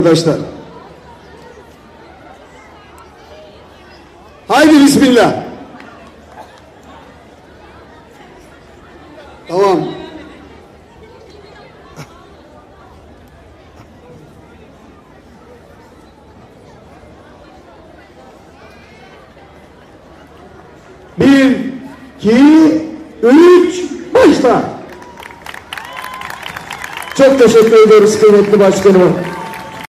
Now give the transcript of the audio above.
arkadaşlar. Haydi bismillah. Tamam. Bir, iki, üç, başla. Çok teşekkür ediyoruz kıymetli başkanıma.